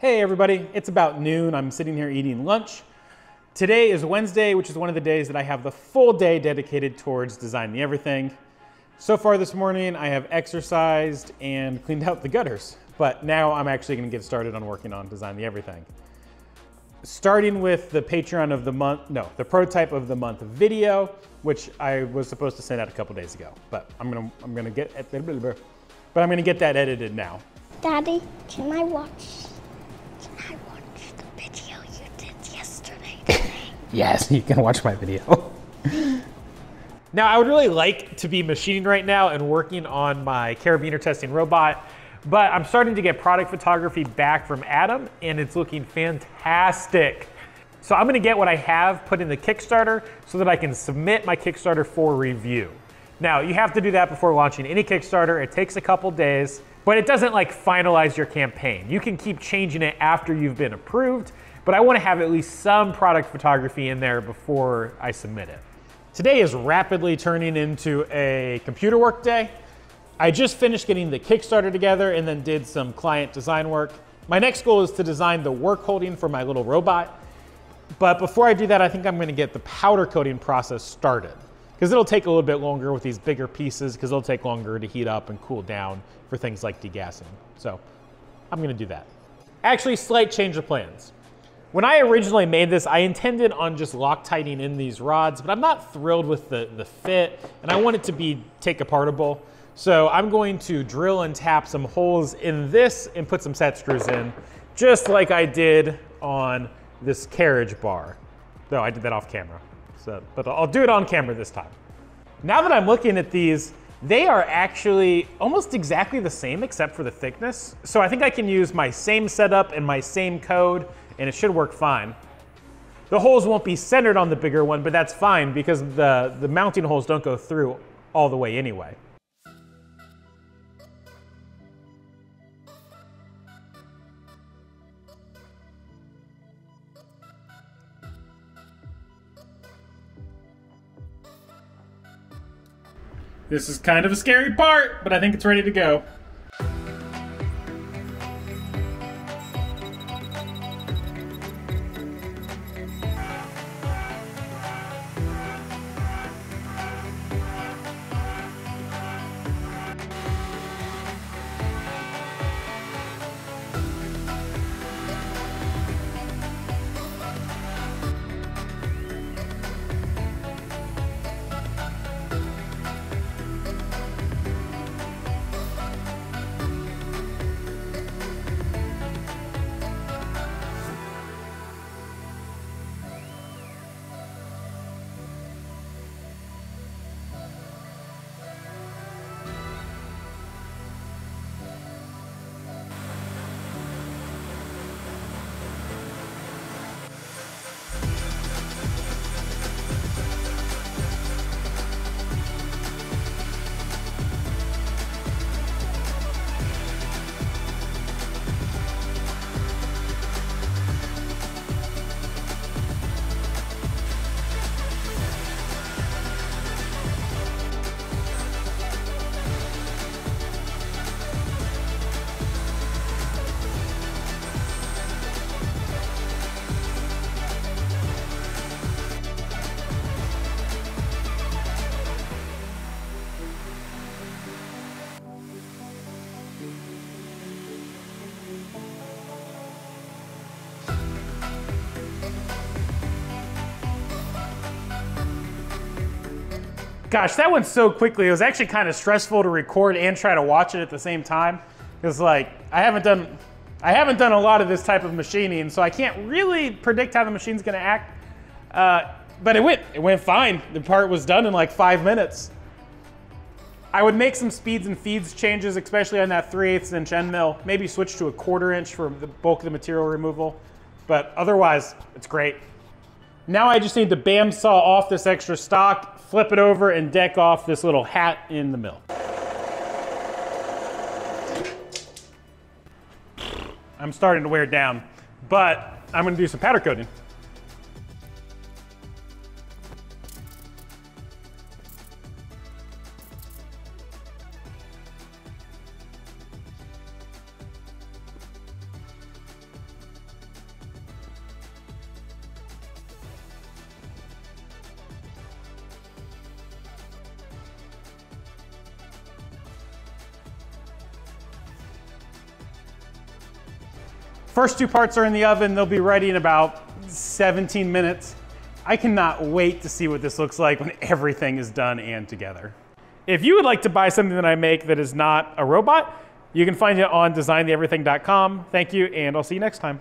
Hey everybody, it's about noon. I'm sitting here eating lunch. Today is Wednesday, which is one of the days that I have the full day dedicated towards Design the Everything. So far this morning, I have exercised and cleaned out the gutters, but now I'm actually gonna get started on working on Design the Everything. Starting with the Patreon of the month, no, the prototype of the month video, which I was supposed to send out a couple days ago, but I'm gonna, I'm gonna get, but I'm gonna get that edited now. Daddy, can I watch I watched the video you did yesterday. Yes, you can watch my video. now, I would really like to be machining right now and working on my carabiner testing robot, but I'm starting to get product photography back from Adam, and it's looking fantastic. So I'm gonna get what I have put in the Kickstarter so that I can submit my Kickstarter for review. Now, you have to do that before launching any Kickstarter. It takes a couple days but it doesn't like finalize your campaign. You can keep changing it after you've been approved, but I wanna have at least some product photography in there before I submit it. Today is rapidly turning into a computer work day. I just finished getting the Kickstarter together and then did some client design work. My next goal is to design the work holding for my little robot. But before I do that, I think I'm gonna get the powder coating process started because it'll take a little bit longer with these bigger pieces because it'll take longer to heat up and cool down for things like degassing. So I'm gonna do that. Actually, slight change of plans. When I originally made this, I intended on just Loctiting in these rods, but I'm not thrilled with the, the fit, and I want it to be take apartable. So I'm going to drill and tap some holes in this and put some set screws in, just like I did on this carriage bar. Though I did that off camera. So, but I'll do it on camera this time. Now that I'm looking at these, they are actually almost exactly the same except for the thickness. So I think I can use my same setup and my same code and it should work fine. The holes won't be centered on the bigger one, but that's fine because the, the mounting holes don't go through all the way anyway. This is kind of a scary part, but I think it's ready to go. Gosh, that went so quickly. It was actually kind of stressful to record and try to watch it at the same time. Because like, I haven't done, I haven't done a lot of this type of machining, so I can't really predict how the machine's gonna act. Uh, but it went, it went fine. The part was done in like five minutes. I would make some speeds and feeds changes, especially on that 3 8 inch end mill. Maybe switch to a quarter inch for the bulk of the material removal. But otherwise, it's great. Now I just need to band saw off this extra stock, flip it over and deck off this little hat in the mill. I'm starting to wear down, but I'm gonna do some powder coating. First two parts are in the oven. They'll be ready in about 17 minutes. I cannot wait to see what this looks like when everything is done and together. If you would like to buy something that I make that is not a robot, you can find it on designtheeverything.com. Thank you, and I'll see you next time.